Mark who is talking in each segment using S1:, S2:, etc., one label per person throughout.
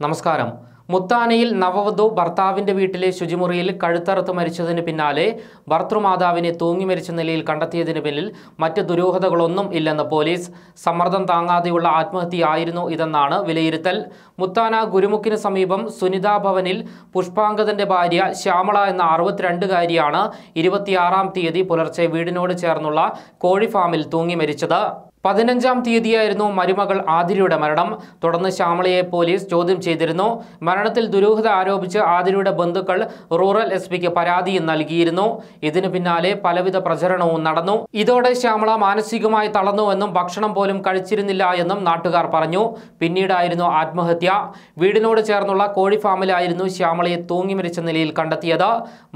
S1: നമസ്കാരം. മുത്താനയിൽ നവവധു ഭർത്താവിന്റെ വീട്ടിലെ ശുചിമുറിയിൽ കഴുത്തറുത്ത് മരിച്ചതിന് പിന്നാലെ ഭർത്തൃമാതാവിനെ തൂങ്ങി മരിച്ച നിലയിൽ കണ്ടെത്തിയതിന് പിന്നിൽ മറ്റ് ദുരൂഹതകളൊന്നും ഇല്ലെന്ന് പോലീസ് സമ്മർദ്ദം താങ്ങാതെയുള്ള ആത്മഹത്യയായിരുന്നു ഇതെന്നാണ് വിലയിരുത്തൽ. മുത്താന ഗുരുമുക്കിന് സമീപം സുനിതാ ഭവനിൽ പുഷ്പാങ്കദന്റെ ഭാര്യ ശ്യാമള എന്ന അറുപത്തിരണ്ടുകാരിയാണ് ഇരുപത്തിയാറാം തീയതി പുലർച്ചെ വീടിനോട് ചേർന്നുള്ള കോഴി ഫാമിൽ തൂങ്ങി മരിച്ചത്. പതിനഞ്ചാം തീയതിയായിരുന്നു മരുമകൾ ആതിരയുടെ മരണം. തുടർന്ന് ശ്യാമളയെ പോലീസ് ചോദ്യം ചെയ്തിരുന്നു. മരണത്തിൽ ദുരൂഹത ആരോപിച്ച് ആതിരയുടെ ബന്ധുക്കൾ റൂറൽ എസ് പിക്ക് പരാതിയും നൽകിയിരുന്നു. ഇതിനു പിന്നാലെ പലവിധ പ്രചരണവും നടന്നു. ഇതോടെ ശ്യാമള മാനസികമായി തളർന്നുവെന്നും ഭക്ഷണം പോലും കഴിച്ചിരുന്നില്ല എന്നും നാട്ടുകാർ പറഞ്ഞു. പിന്നീടായിരുന്നു ആത്മഹത്യ. വീടിനോട് ചേർന്നുള്ള കോഴി ഫാമിലായിരുന്നു ശ്യാമളയെ തൂങ്ങി മരിച്ച നിലയിൽ കണ്ടെത്തിയത്.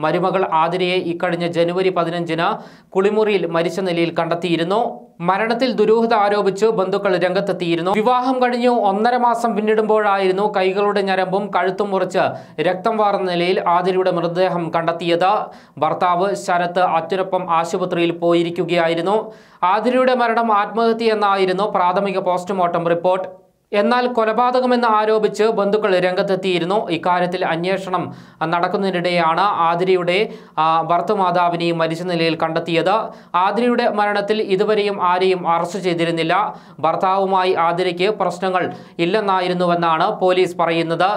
S1: മരുമകൾ ആതിരയെ ഇക്കഴിഞ്ഞ ജനുവരി പതിനഞ്ചിന് കുളിമുറിയിൽ മരിച്ച നിലയിൽ കണ്ടെത്തിയിരുന്നു. മരണത്തിൽ ദുരൂഹത ആരോപിച്ച് ബന്ധുക്കൾ രംഗത്തെത്തിയിരുന്നു. വിവാഹം കഴിഞ്ഞു ഒന്നര മാസം പിന്നിടുമ്പോഴായിരുന്നു കൈകളുടെ ഞരമ്പും കഴുത്തും മുറിച്ച് രക്തം വാർന്ന നിലയിൽ ആതിരയുടെ മൃതദേഹം കണ്ടെത്തിയത്. ഭർത്താവ് ശരത്ത് അച്ഛനൊപ്പം ആശുപത്രിയിൽ പോയിരിക്കുകയായിരുന്നു. ആതിരയുടെ മരണം ആത്മഹത്യ എന്നായിരുന്നു പ്രാഥമിക പോസ്റ്റ്മോർട്ടം റിപ്പോർട്ട്. എന്നാൽ കൊലപാതകമെന്ന് ആരോപിച്ച് ബന്ധുക്കൾ രംഗത്തെത്തിയിരുന്നു. ഇക്കാര്യത്തിൽ അന്വേഷണം നടക്കുന്നതിനിടെയാണ് ആതിരയുടെ ഭർത്തൃമാതാവിനെയും മരിച്ച നിലയിൽ കണ്ടെത്തിയത്. ആതിരയുടെ മരണത്തിൽ ഇതുവരെയും ആരെയും അറസ്റ്റ് ചെയ്തിരുന്നില്ല. ഭർത്താവുമായി ആതിരയ്ക്ക് പ്രശ്നങ്ങൾ ഇല്ലെന്നായിരുന്നുവെന്നാണ് പോലീസ് പറയുന്നത്.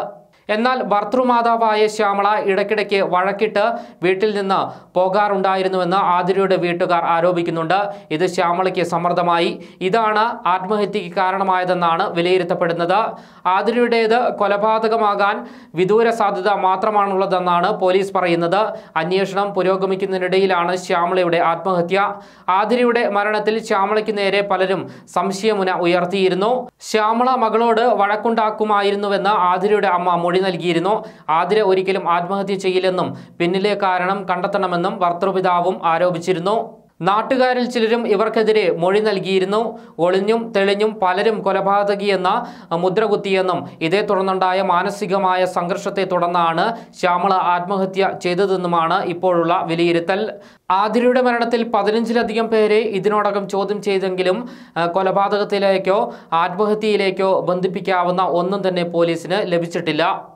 S1: എന്നാൽ ഭർത്തൃമാതാവായ ശ്യാമള ഇടയ്ക്കിടയ്ക്ക് വഴക്കിട്ട് വീട്ടിൽ നിന്ന് പോകാറുണ്ടായിരുന്നുവെന്ന് ആതിരയുടെ വീട്ടുകാർ ആരോപിക്കുന്നുണ്ട്. ഇത് ശ്യാമളയ്ക്ക് സമ്മർദ്ദമായി. ഇതാണ് ആത്മഹത്യക്ക് കാരണമായതെന്നാണ് വിലയിരുത്തപ്പെടുന്നത്. ആതിരയുടേത് കൊലപാതകമാകാൻ വിദൂര സാധ്യത മാത്രമാണുള്ളതെന്നാണ് പോലീസ് പറയുന്നത്. അന്വേഷണം പുരോഗമിക്കുന്നതിനിടയിലാണ് ശ്യാമളയുടെ ആത്മഹത്യ. ആതിരയുടെ മരണത്തിൽ ശ്യാമളയ്ക്ക് നേരെ പലരും സംശയമുന ഉയർത്തിയിരുന്നു. ശ്യാമള മകളോട് വഴക്കുണ്ടാക്കുമായിരുന്നുവെന്ന് ആതിരയുടെ അമ്മ മൊഴി നൽകിയിരുന്നു. ആതിര ഒരിക്കലും ആത്മഹത്യ ചെയ്യില്ലെന്നും പിന്നിലെ കാരണം കണ്ടെത്തണമെന്നും ഭർത്തൃപിതാവും ആരോപിച്ചിരുന്നു. നാട്ടുകാരിൽ ചിലരും ഇവർക്കെതിരെ മൊഴി നൽകിയിരുന്നു. ഒളിഞ്ഞും തെളിഞ്ഞും പലരും കൊലപാതകിയെന്ന മുദ്രകുത്തിയെന്നും ഇതേ തുടർന്നുണ്ടായ മാനസികമായ സംഘർഷത്തെ തുടർന്നാണ് ശ്യാമള ആത്മഹത്യ ചെയ്തതെന്നുമാണ് ഇപ്പോഴുള്ള വിലയിരുത്തൽ. ആതിരയുടെ മരണത്തിൽ പതിനഞ്ചിലധികം പേരെ ഇതിനോടകം ചോദ്യം ചെയ്തെങ്കിലും കൊലപാതകത്തിലേക്കോ ആത്മഹത്യയിലേക്കോ ബന്ധിപ്പിക്കാവുന്ന ഒന്നും തന്നെ പോലീസിന് ലഭിച്ചിട്ടില്ല.